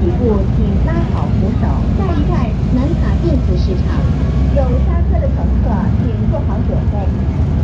起步请拉好扶手下一站南塔电子市场有下车的乘客请做好准备